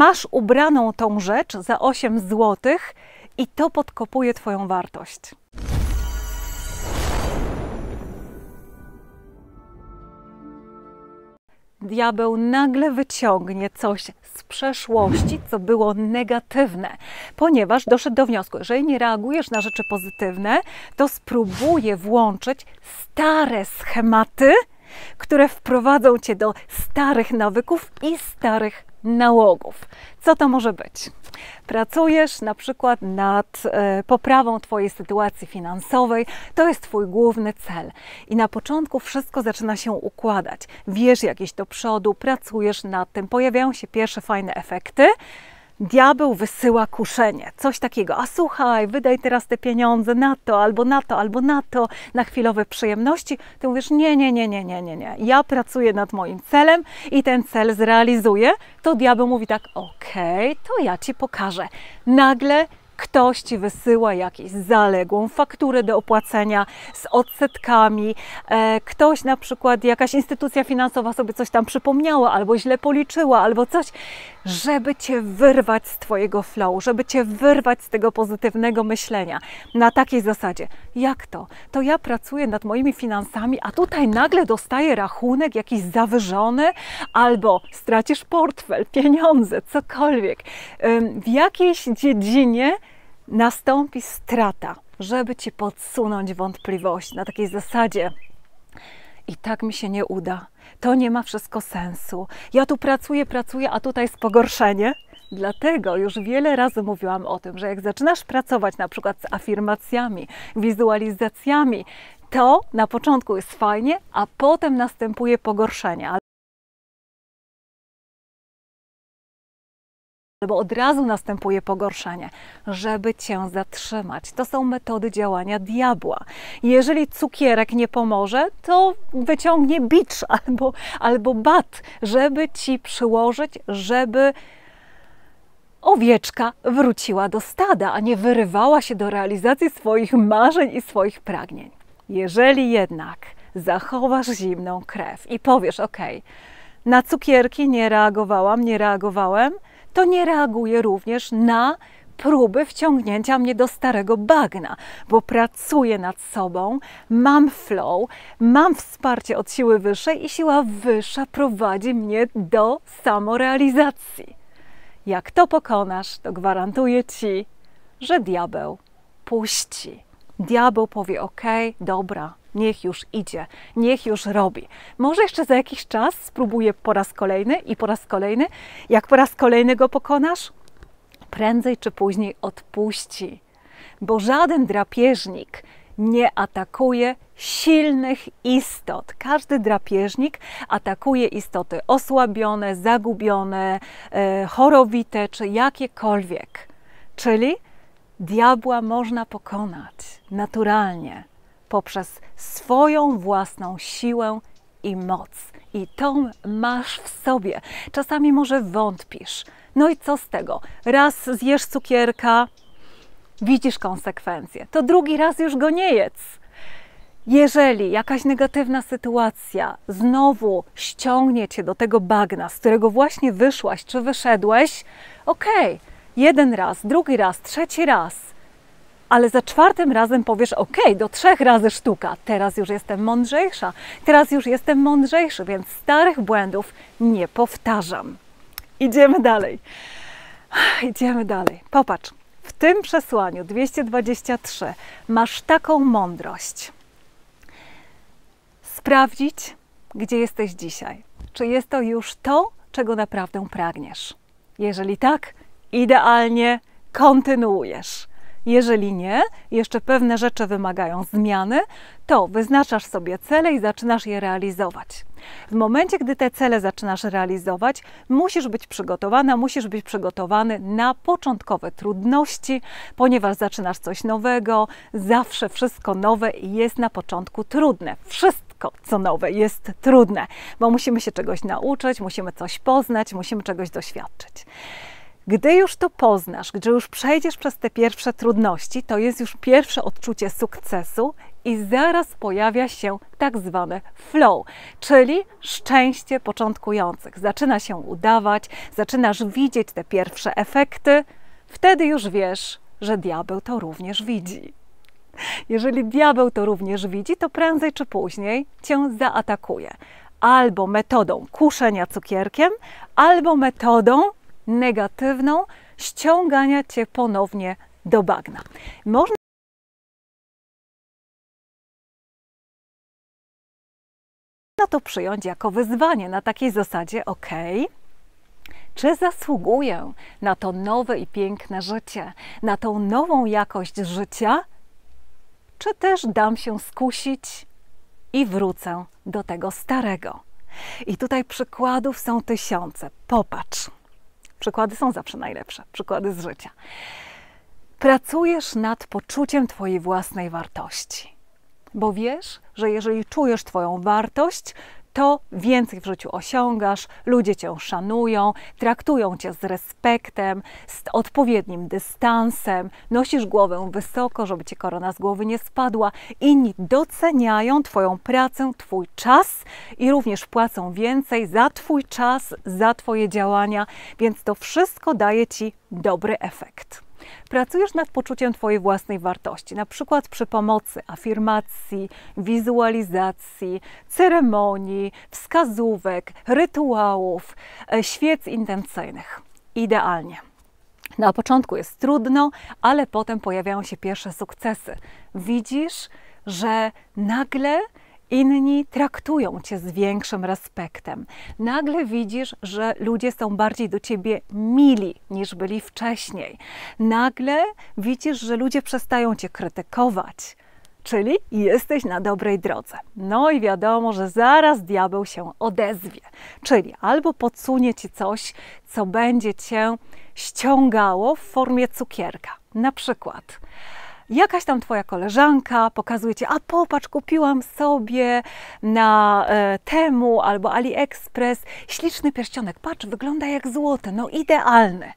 Masz ubraną tą rzecz za 8 zł i to podkopuje Twoją wartość. diabeł nagle wyciągnie coś z przeszłości, co było negatywne, ponieważ doszedł do wniosku, jeżeli nie reagujesz na rzeczy pozytywne, to spróbuje włączyć stare schematy, które wprowadzą cię do starych nawyków i starych nałogów. Co to może być? Pracujesz na przykład nad e, poprawą Twojej sytuacji finansowej, to jest Twój główny cel. I na początku wszystko zaczyna się układać. Wiesz jakieś do przodu, pracujesz nad tym, pojawiają się pierwsze fajne efekty diabeł wysyła kuszenie, coś takiego. A słuchaj, wydaj teraz te pieniądze na to, albo na to, albo na to, na chwilowe przyjemności. Ty mówisz, nie, nie, nie, nie, nie, nie, nie. Ja pracuję nad moim celem i ten cel zrealizuję. To diabeł mówi tak, okej, okay, to ja ci pokażę. Nagle ktoś ci wysyła jakąś zaległą fakturę do opłacenia z odsetkami, e, ktoś na przykład, jakaś instytucja finansowa sobie coś tam przypomniała, albo źle policzyła, albo coś, żeby cię wyrwać z twojego flow, żeby cię wyrwać z tego pozytywnego myślenia. Na takiej zasadzie, jak to? To ja pracuję nad moimi finansami, a tutaj nagle dostaję rachunek jakiś zawyżony, albo stracisz portfel, pieniądze, cokolwiek. W jakiejś dziedzinie nastąpi strata, żeby ci podsunąć wątpliwości na takiej zasadzie. I tak mi się nie uda. To nie ma wszystko sensu. Ja tu pracuję, pracuję, a tutaj jest pogorszenie. Dlatego już wiele razy mówiłam o tym, że jak zaczynasz pracować na przykład z afirmacjami, wizualizacjami, to na początku jest fajnie, a potem następuje pogorszenie. Bo od razu następuje pogorszenie, żeby cię zatrzymać. To są metody działania diabła. Jeżeli cukierek nie pomoże, to wyciągnie bicz albo, albo bat, żeby ci przyłożyć, żeby owieczka wróciła do stada, a nie wyrywała się do realizacji swoich marzeń i swoich pragnień. Jeżeli jednak zachowasz zimną krew i powiesz: OK, na cukierki nie reagowałam, nie reagowałem, to nie reaguje również na próby wciągnięcia mnie do starego bagna, bo pracuję nad sobą, mam flow, mam wsparcie od siły wyższej i siła wyższa prowadzi mnie do samorealizacji. Jak to pokonasz, to gwarantuję ci, że diabeł puści. Diabeł powie: OK, dobra, niech już idzie, niech już robi. Może jeszcze za jakiś czas spróbuję po raz kolejny i po raz kolejny. Jak po raz kolejny go pokonasz, prędzej czy później odpuści, bo żaden drapieżnik nie atakuje silnych istot. Każdy drapieżnik atakuje istoty osłabione, zagubione, e, chorowite czy jakiekolwiek. Czyli diabła można pokonać naturalnie poprzez swoją własną siłę i moc. I tą masz w sobie. Czasami może wątpisz. No i co z tego? Raz zjesz cukierka, widzisz konsekwencje. To drugi raz już go nie jedz. Jeżeli jakaś negatywna sytuacja znowu ściągnie cię do tego bagna, z którego właśnie wyszłaś czy wyszedłeś, okej, okay, jeden raz, drugi raz, trzeci raz, ale za czwartym razem powiesz: OK, do trzech razy sztuka, teraz już jestem mądrzejsza, teraz już jestem mądrzejszy, więc starych błędów nie powtarzam. Idziemy dalej. Idziemy dalej. Popatrz, w tym przesłaniu 223 masz taką mądrość. Sprawdzić, gdzie jesteś dzisiaj. Czy jest to już to, czego naprawdę pragniesz? Jeżeli tak, idealnie kontynuujesz. Jeżeli nie, jeszcze pewne rzeczy wymagają zmiany, to wyznaczasz sobie cele i zaczynasz je realizować. W momencie, gdy te cele zaczynasz realizować, musisz być przygotowana, musisz być przygotowany na początkowe trudności, ponieważ zaczynasz coś nowego, zawsze wszystko nowe jest na początku trudne. Wszystko, co nowe, jest trudne, bo musimy się czegoś nauczyć, musimy coś poznać, musimy czegoś doświadczyć. Gdy już to poznasz, gdy już przejdziesz przez te pierwsze trudności, to jest już pierwsze odczucie sukcesu i zaraz pojawia się tak zwane flow, czyli szczęście początkujących. Zaczyna się udawać, zaczynasz widzieć te pierwsze efekty, wtedy już wiesz, że diabeł to również widzi. Jeżeli diabeł to również widzi, to prędzej czy później cię zaatakuje. Albo metodą kuszenia cukierkiem, albo metodą negatywną ściągania cię ponownie do bagna. Można to przyjąć jako wyzwanie na takiej zasadzie, ok, czy zasługuję na to nowe i piękne życie, na tą nową jakość życia, czy też dam się skusić i wrócę do tego starego. I tutaj przykładów są tysiące. Popatrz. Przykłady są zawsze najlepsze, przykłady z życia. Pracujesz nad poczuciem Twojej własnej wartości, bo wiesz, że jeżeli czujesz Twoją wartość, to więcej w życiu osiągasz, ludzie cię szanują, traktują cię z respektem, z odpowiednim dystansem, nosisz głowę wysoko, żeby ci korona z głowy nie spadła. Inni doceniają Twoją pracę, Twój czas i również płacą więcej za Twój czas, za Twoje działania, więc to wszystko daje Ci dobry efekt. Pracujesz nad poczuciem Twojej własnej wartości, na przykład przy pomocy afirmacji, wizualizacji, ceremonii, wskazówek, rytuałów, e, świec intencyjnych. Idealnie. Na początku jest trudno, ale potem pojawiają się pierwsze sukcesy. Widzisz, że nagle inni traktują cię z większym respektem. Nagle widzisz, że ludzie są bardziej do ciebie mili niż byli wcześniej. Nagle widzisz, że ludzie przestają cię krytykować. Czyli jesteś na dobrej drodze. No i wiadomo, że zaraz diabeł się odezwie. Czyli albo podsunie ci coś, co będzie cię ściągało w formie cukierka. Na przykład jakaś tam twoja koleżanka pokazuje ci, a popatrz, kupiłam sobie na e, Temu albo AliExpress śliczny pierścionek, patrz, wygląda jak złoty, no idealny.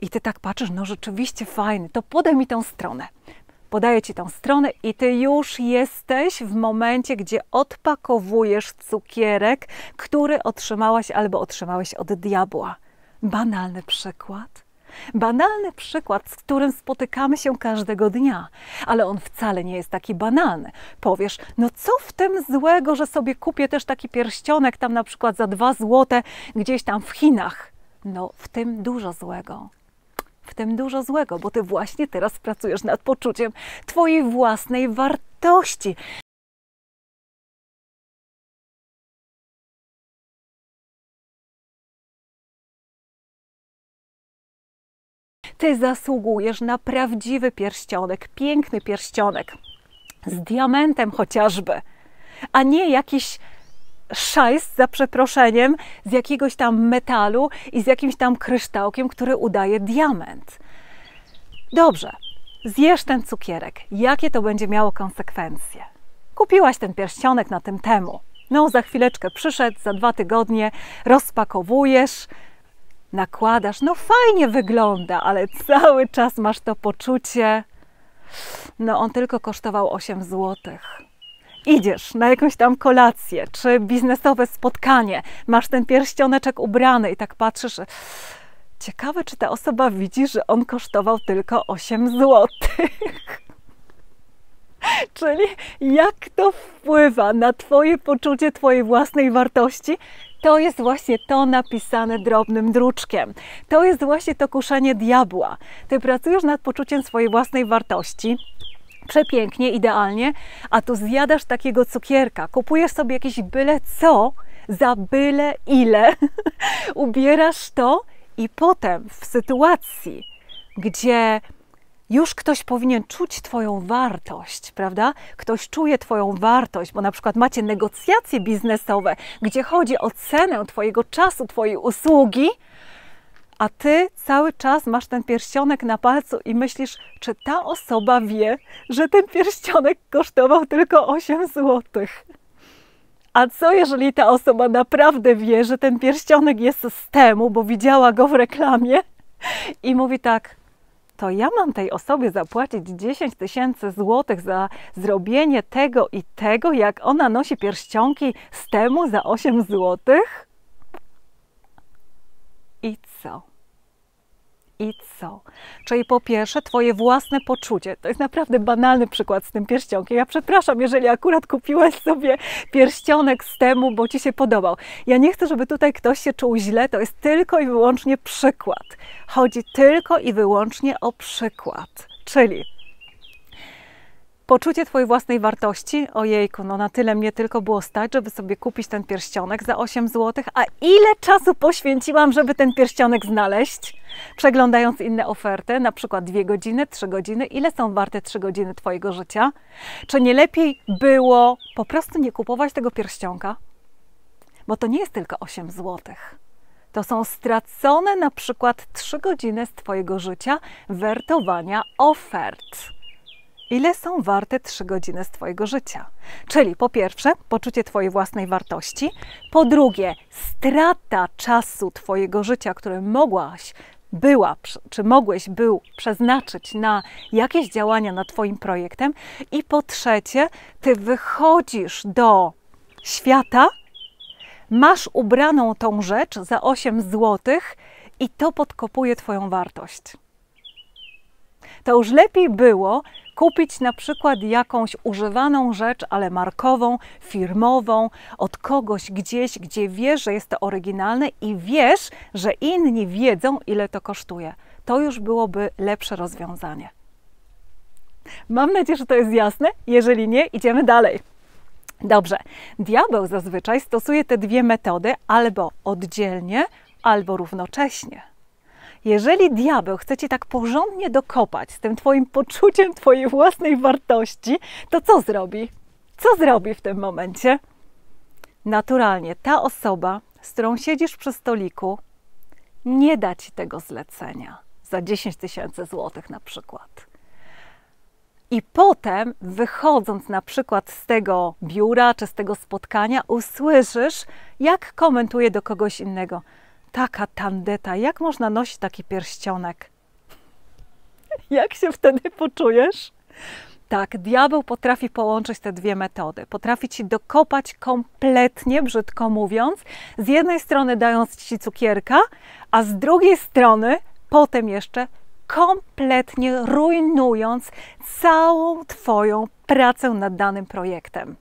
I ty tak patrzysz, no rzeczywiście fajny, to podaj mi tę stronę. Podaję ci tę stronę i ty już jesteś w momencie, gdzie odpakowujesz cukierek, który otrzymałaś albo otrzymałeś od diabła. Banalny przykład Banalny przykład, z którym spotykamy się każdego dnia, ale on wcale nie jest taki banalny. Powiesz, no co w tym złego, że sobie kupię też taki pierścionek tam na przykład za dwa złote gdzieś tam w Chinach? No w tym dużo złego. W tym dużo złego, bo ty właśnie teraz pracujesz nad poczuciem twojej własnej wartości. Ty zasługujesz na prawdziwy pierścionek, piękny pierścionek z diamentem chociażby, a nie jakiś szajs, za przeproszeniem, z jakiegoś tam metalu i z jakimś tam kryształkiem, który udaje diament. Dobrze, zjesz ten cukierek. Jakie to będzie miało konsekwencje? Kupiłaś ten pierścionek na tym temu. No, za chwileczkę przyszedł, za dwa tygodnie rozpakowujesz, nakładasz, no fajnie wygląda, ale cały czas masz to poczucie, no on tylko kosztował 8 zł. Idziesz na jakąś tam kolację czy biznesowe spotkanie, masz ten pierścioneczek ubrany i tak patrzysz, ciekawe, czy ta osoba widzi, że on kosztował tylko 8 zł. Czyli jak to wpływa na Twoje poczucie Twojej własnej wartości, to jest właśnie to napisane drobnym druczkiem. To jest właśnie to kuszenie diabła. Ty pracujesz nad poczuciem swojej własnej wartości, przepięknie, idealnie, a tu zjadasz takiego cukierka, kupujesz sobie jakieś byle co, za byle ile, ubierasz to i potem w sytuacji, gdzie już ktoś powinien czuć Twoją wartość, prawda? Ktoś czuje Twoją wartość, bo na przykład macie negocjacje biznesowe, gdzie chodzi o cenę Twojego czasu, Twojej usługi, a Ty cały czas masz ten pierścionek na palcu i myślisz, czy ta osoba wie, że ten pierścionek kosztował tylko 8 złotych. A co jeżeli ta osoba naprawdę wie, że ten pierścionek jest z temu, bo widziała go w reklamie i mówi tak: to ja mam tej osobie zapłacić 10 tysięcy złotych za zrobienie tego i tego, jak ona nosi pierścionki z temu za 8 złotych? I co? I co? Czyli po pierwsze, Twoje własne poczucie. To jest naprawdę banalny przykład z tym pierścionkiem. Ja przepraszam, jeżeli akurat kupiłaś sobie pierścionek z temu, bo Ci się podobał. Ja nie chcę, żeby tutaj ktoś się czuł źle. To jest tylko i wyłącznie przykład. Chodzi tylko i wyłącznie o przykład. Czyli poczucie Twojej własnej wartości, ojejku, no na tyle mnie tylko było stać, żeby sobie kupić ten pierścionek za 8 zł, a ile czasu poświęciłam, żeby ten pierścionek znaleźć, przeglądając inne oferty, na przykład 2 godziny, 3 godziny, ile są warte 3 godziny Twojego życia? Czy nie lepiej było po prostu nie kupować tego pierścionka? Bo to nie jest tylko 8 zł. To są stracone na przykład 3 godziny z Twojego życia wertowania ofert ile są warte 3 godziny z Twojego życia. Czyli po pierwsze, poczucie Twojej własnej wartości, po drugie, strata czasu Twojego życia, który mogłaś, była, czy mogłeś był przeznaczyć na jakieś działania nad Twoim projektem, i po trzecie, Ty wychodzisz do świata, masz ubraną tą rzecz za 8 zł i to podkopuje Twoją wartość. To już lepiej było kupić na przykład jakąś używaną rzecz, ale markową, firmową, od kogoś gdzieś, gdzie wiesz, że jest to oryginalne i wiesz, że inni wiedzą, ile to kosztuje. To już byłoby lepsze rozwiązanie. Mam nadzieję, że to jest jasne. Jeżeli nie, idziemy dalej. Dobrze, diabeł zazwyczaj stosuje te dwie metody albo oddzielnie, albo równocześnie. Jeżeli diabeł chce cię tak porządnie dokopać z tym twoim poczuciem twojej własnej wartości, to co zrobi? Co zrobi w tym momencie? Naturalnie ta osoba, z którą siedzisz przy stoliku, nie da ci tego zlecenia za 10 tysięcy złotych na przykład. I potem, wychodząc na przykład z tego biura czy z tego spotkania, usłyszysz, jak komentuje do kogoś innego taka tandeta, jak można nosić taki pierścionek? Jak się wtedy poczujesz? Tak, diabeł potrafi połączyć te dwie metody. Potrafi ci dokopać kompletnie, brzydko mówiąc, z jednej strony dając ci cukierka, a z drugiej strony potem jeszcze kompletnie rujnując całą Twoją pracę nad danym projektem.